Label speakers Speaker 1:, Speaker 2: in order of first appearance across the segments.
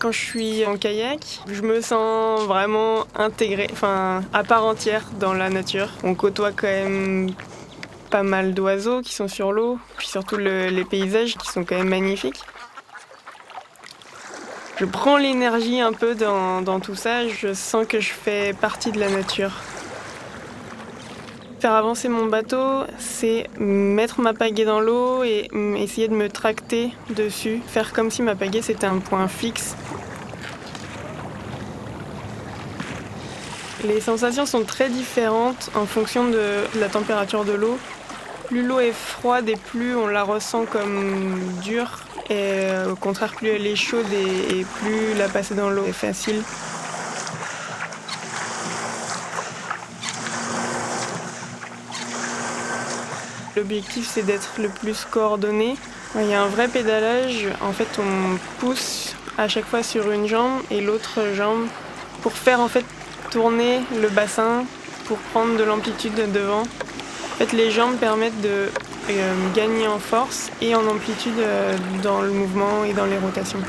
Speaker 1: Quand je suis en kayak, je me sens vraiment intégrée, enfin à part entière dans la nature. On côtoie quand même pas mal d'oiseaux qui sont sur l'eau, puis surtout les paysages qui sont quand même magnifiques. Je prends l'énergie un peu dans, dans tout ça, je sens que je fais partie de la nature. Faire avancer mon bateau, c'est mettre ma pagaie dans l'eau et essayer de me tracter dessus. Faire comme si ma pagaie c'était un point fixe. Les sensations sont très différentes en fonction de la température de l'eau. Plus l'eau est froide et plus on la ressent comme dure. Et au contraire, plus elle est chaude et, plus la passer dans l'eau est facile. L'objectif, c'est d'être le plus coordonné. Il y a un vrai pédalage. En fait, on pousse à chaque fois sur une jambe et l'autre jambe pour faire en fait tourner le bassin pour prendre de l'amplitude devant. En fait, les jambes permettent de euh, gagner en force et en amplitude euh, dans le mouvement et dans les rotations.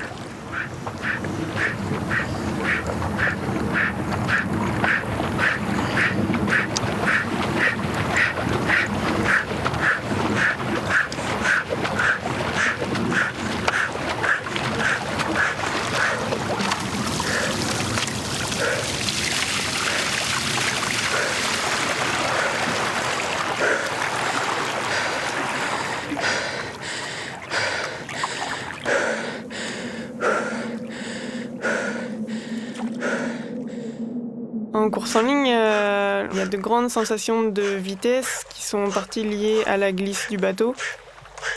Speaker 1: En course en ligne, euh, il y a de grandes sensations de vitesse qui sont en partie liées à la glisse du bateau.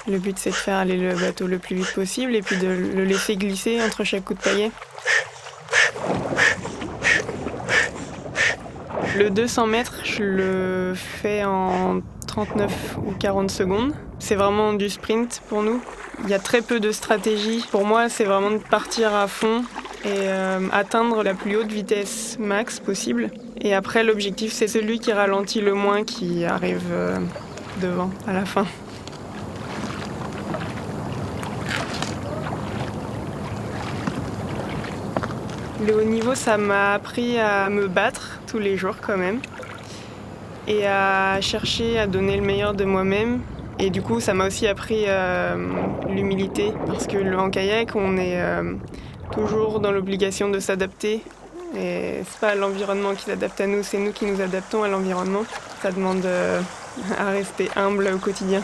Speaker 1: Le but, c'est de faire aller le bateau le plus vite possible et puis de le laisser glisser entre chaque coup de paillet. Le 200 mètres, je le fais en 39 ou 40 secondes. C'est vraiment du sprint pour nous. Il y a très peu de stratégie. Pour moi, c'est vraiment de partir à fond et euh, atteindre la plus haute vitesse max possible. Et après, l'objectif, c'est celui qui ralentit le moins qui arrive euh, devant à la fin. Le haut niveau, ça m'a appris à me battre tous les jours quand même et à chercher à donner le meilleur de moi-même. Et du coup, ça m'a aussi appris euh, l'humilité parce que en kayak, on est toujours dans l'obligation de s'adapter. Et c'est pas l'environnement qui s'adapte à nous, c'est nous qui nous adaptons à l'environnement. Ça demande euh, à rester humble au quotidien.